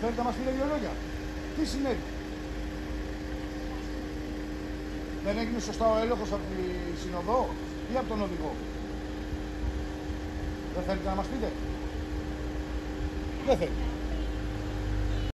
Θέλετε να μας πείτε δύο λόγια. Τι συνέβη. Δεν έγινε σωστά ο έλεγχος από τη συνοδό ή από τον οδηγό; Δεν θέλετε να μας πείτε; Δεν θέλετε.